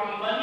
کوئی حنبلی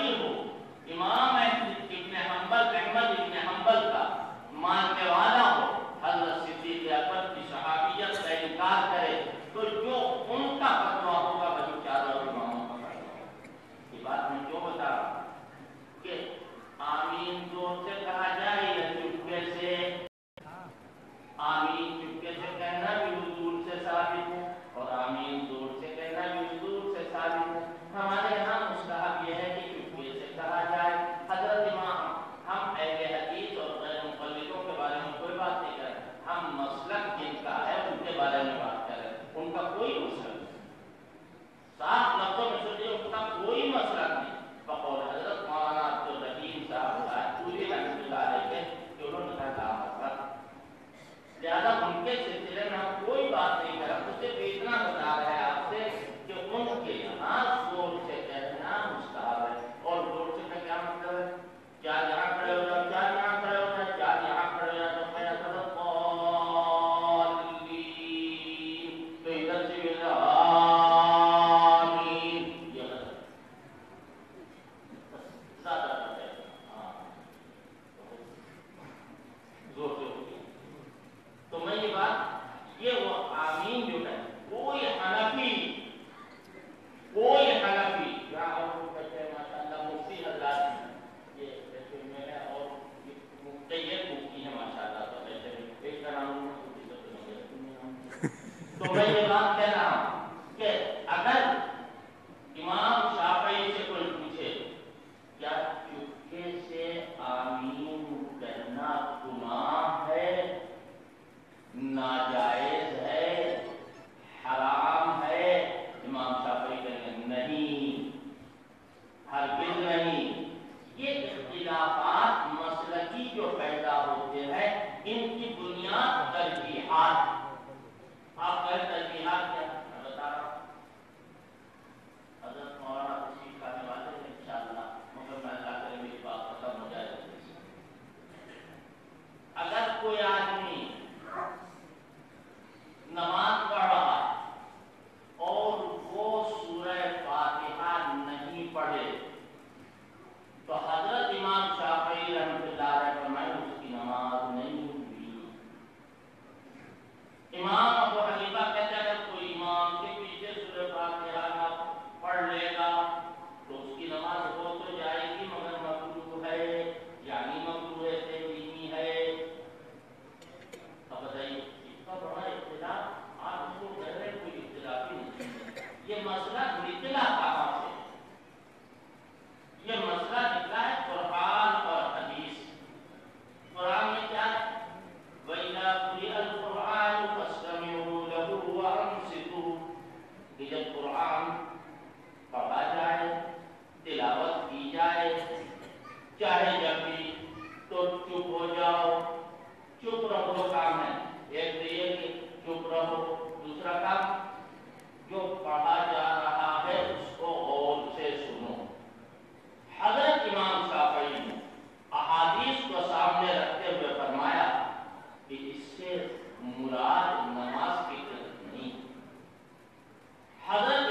نہیں جاتی تو چپ ہو جاؤ چپ رہو کام ہے ایک تو یہ کہ چپ رہو دوسرا کام جو پڑھا جا رہا ہے اس کو غور سے سنو حضرت امام صافی نے احادیث کو سامنے رکھتے ہوئے فرمایا کہ اس سے مراد نماز کی نہیں حضرت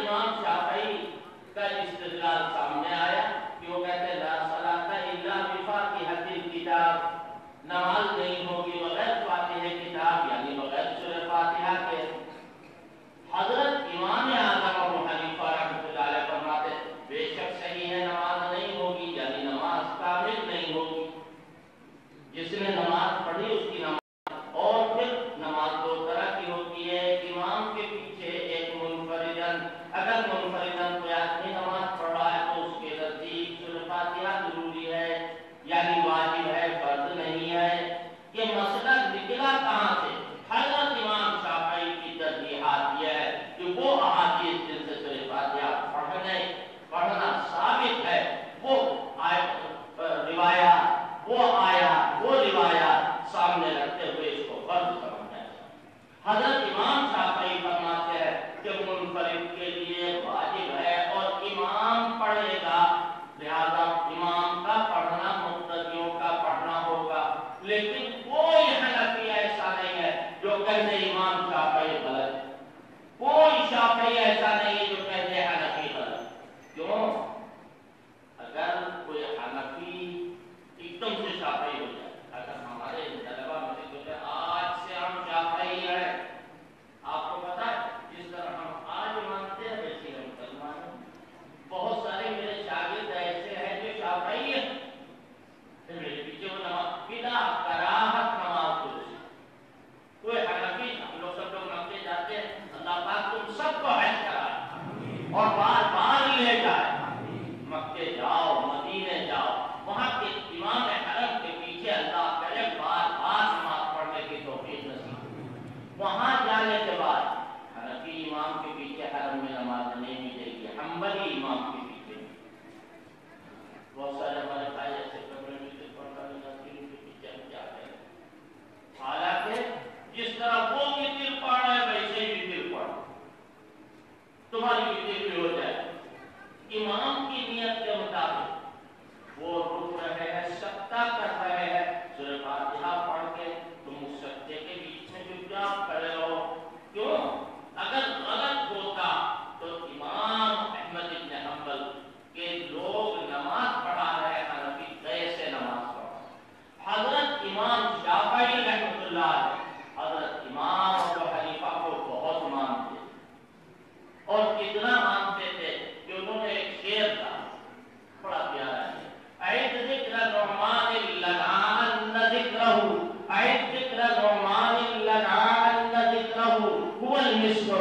يسمع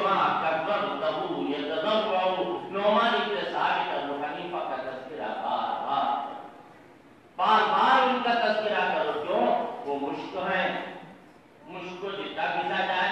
ابن ثابت ابو حنیفہ کا تذکرہ بار بار بار بار ان کا تذکرہ کرو کیوں وہ مشک ہیں جائے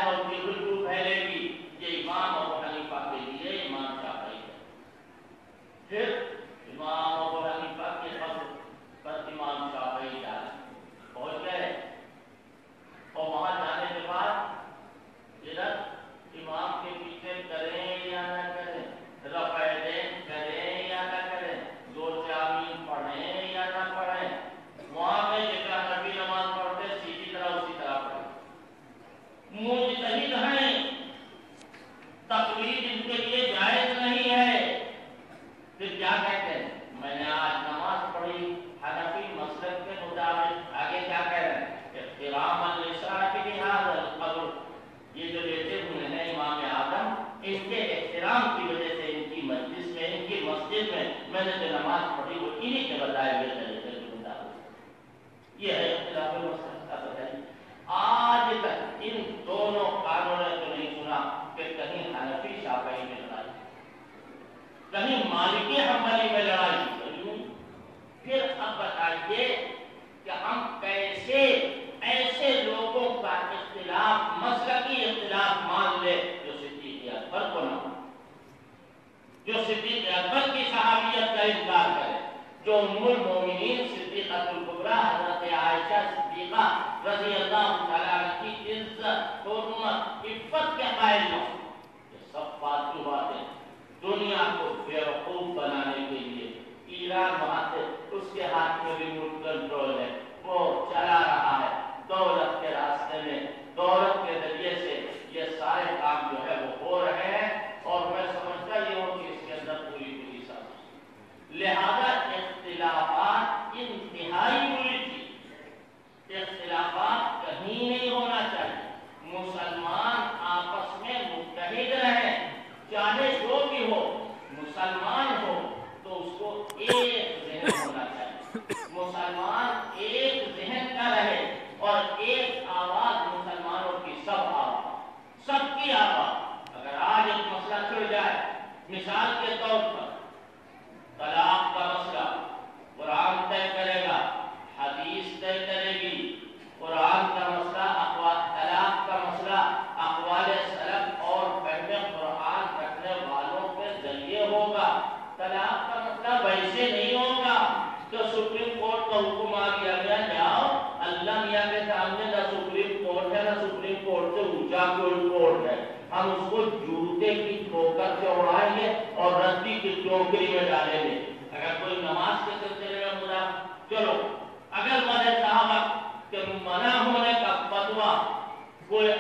یعنی کہیں مالک حملی میں لڑائی کروں پھر اب بتائیے کہ ہم کیسے ایسے لوگوں کا اختلاف مذہبی اختلاف مان لے جو صدیق اکبر کو نہ جو صدیق اکبر کی صحابیت کا انکار کرے، جو ام المومنین صدیقہ القبرا حضرت عائشہ صدیقہ رضی اللہ تعالیٰ کی عزت، حرمت، عفت کے قائل ہو۔ یہ سب فالتو باتیں۔ ہیں دنیا کو بیوقوف بنانے کے لیے ایران وہاں سے اس کے ہاتھ میں کنٹرول ہے۔ وہ چلا رہا ہے۔ دولت کے راستے میں، دولت کے ذریعے سے یہ سارے کام جو ہے وہ ہو رہے ہیں۔ اور میں سمجھتا ہی ہوں کہ اس کے اندر پوری پوری لہذا اختلافات انتہائی ہوئی تھی۔ اختلافات کہیں نہیں ہونا چاہیے۔ مسلمان آپس میں متحد رہے۔ مثال کے طور پر طلاق کا مسئلہ، قرآن طے کرے گا، حدیث طے کرے گی، قرآن کا مسئلہ، اقوال، طلاق کا مسئلہ، اقوال سلق اور فہم قرآن رکھنے والوں کے ذریعے ہوگا۔ طلاق کا مسئلہ ویسے نہیں ہوگا جو سپریم کورٹ کا حکم آ گیا گیا جاؤ، اللہ میاں کے سامنے نہ سپریم کورٹ ہے، نہ سپریم کورٹ سے اونچا کوئی نوکری میں ڈالے میں اگر کوئی نماز کے سلسلے میں چلو، اگر مدد منع ہونے کا کوئی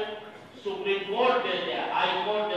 سپریم کورٹ دیتے ہائی کورٹ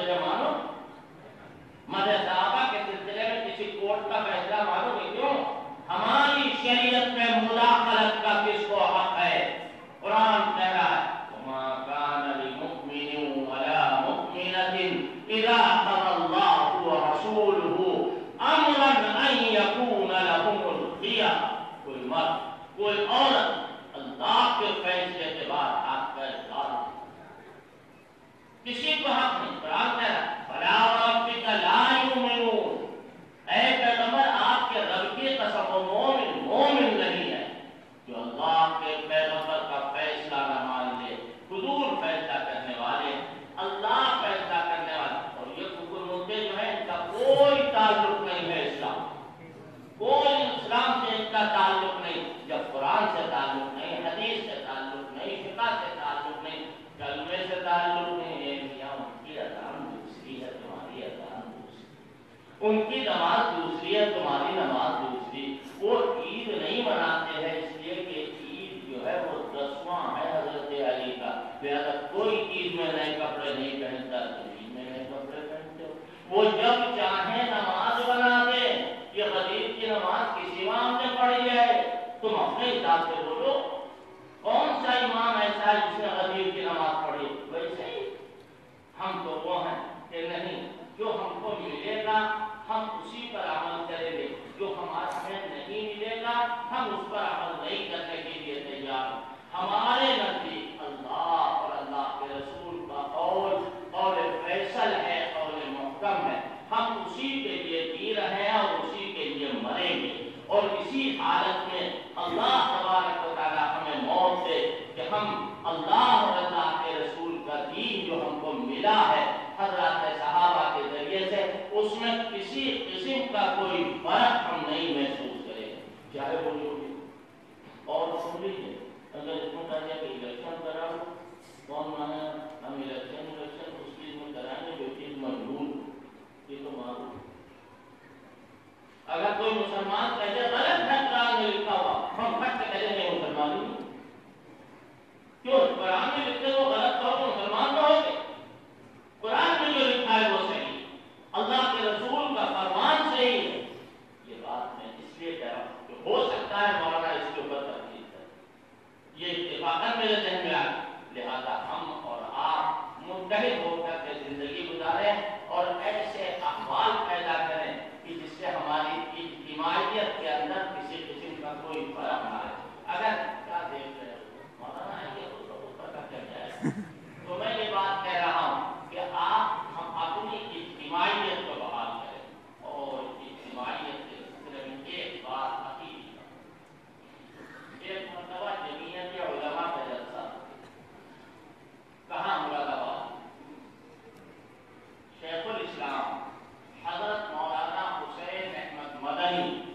money.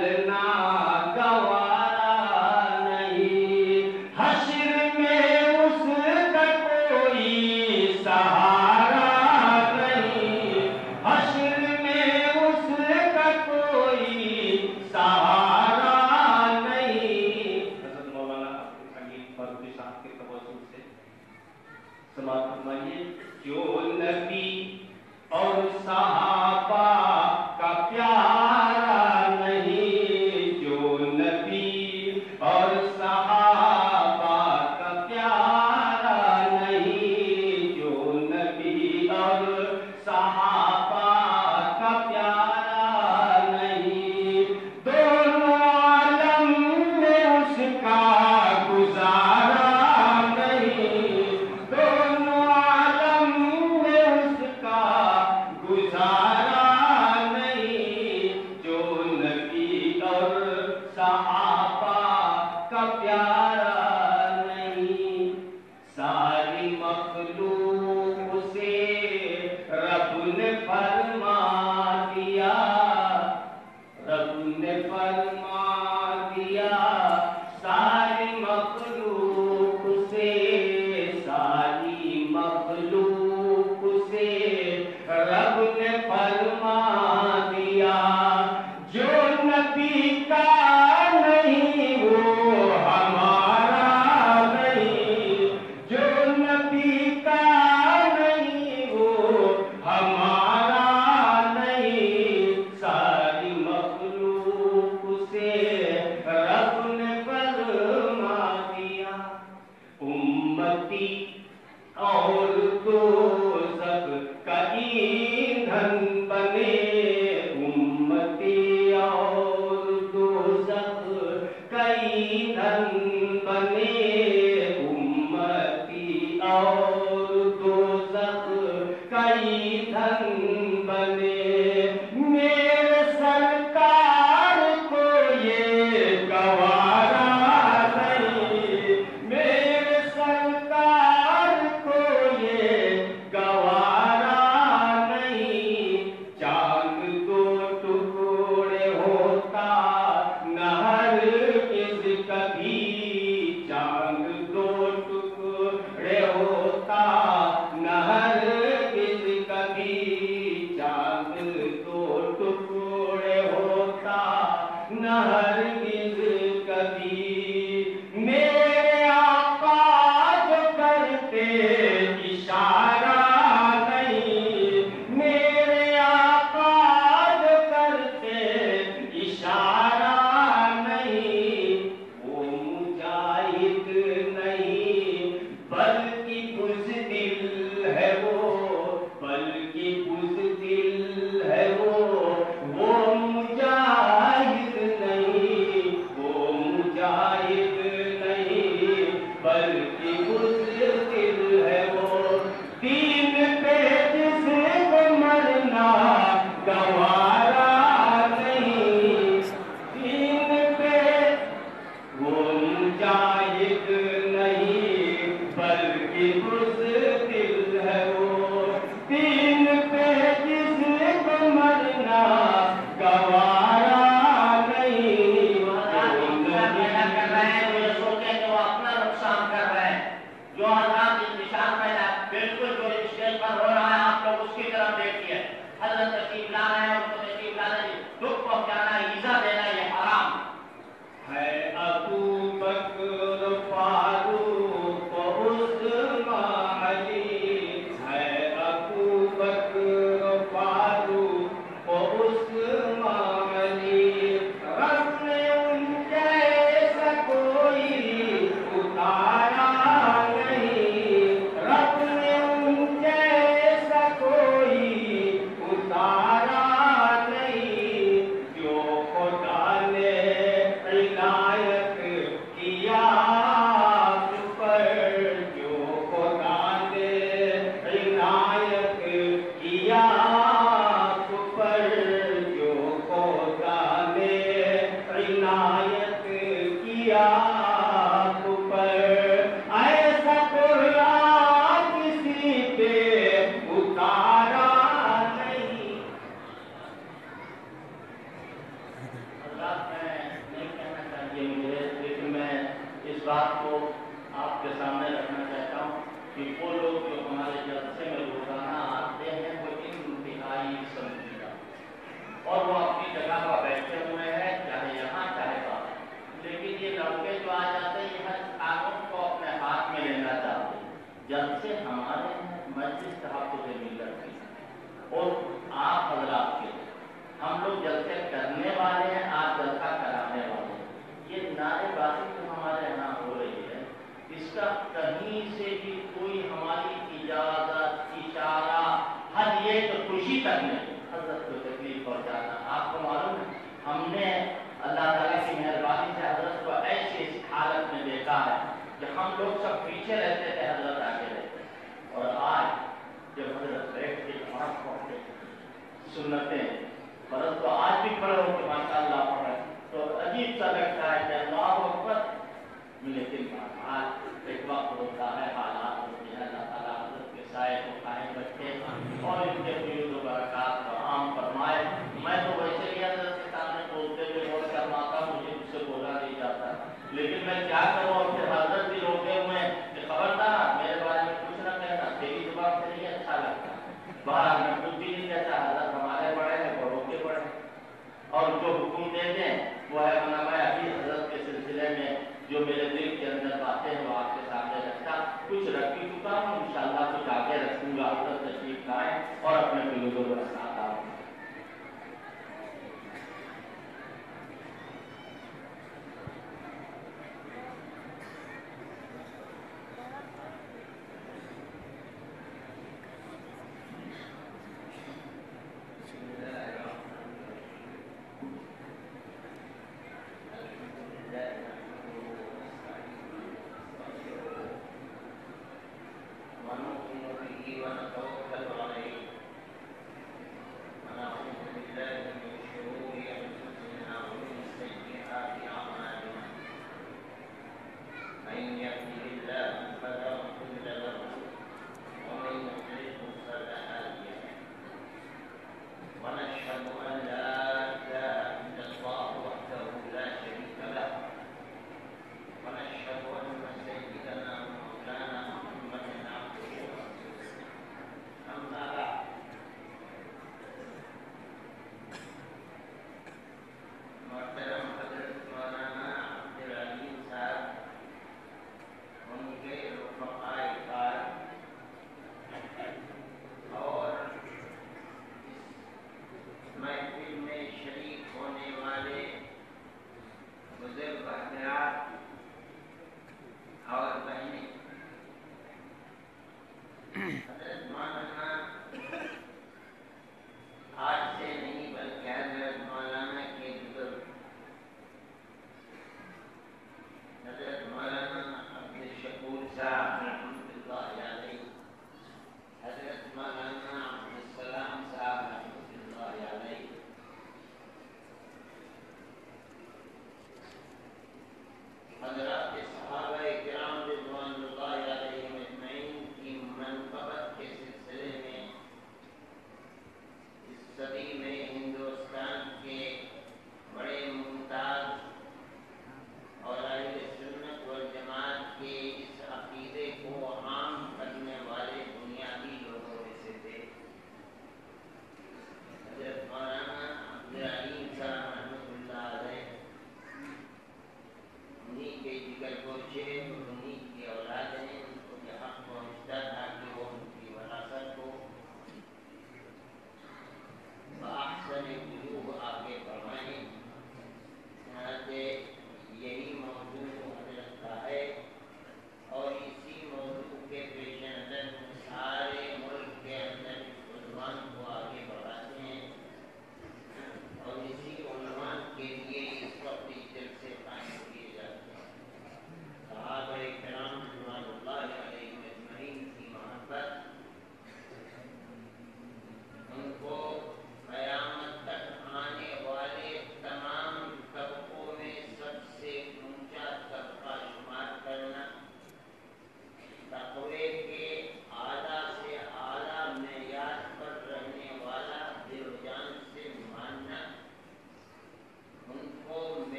人呐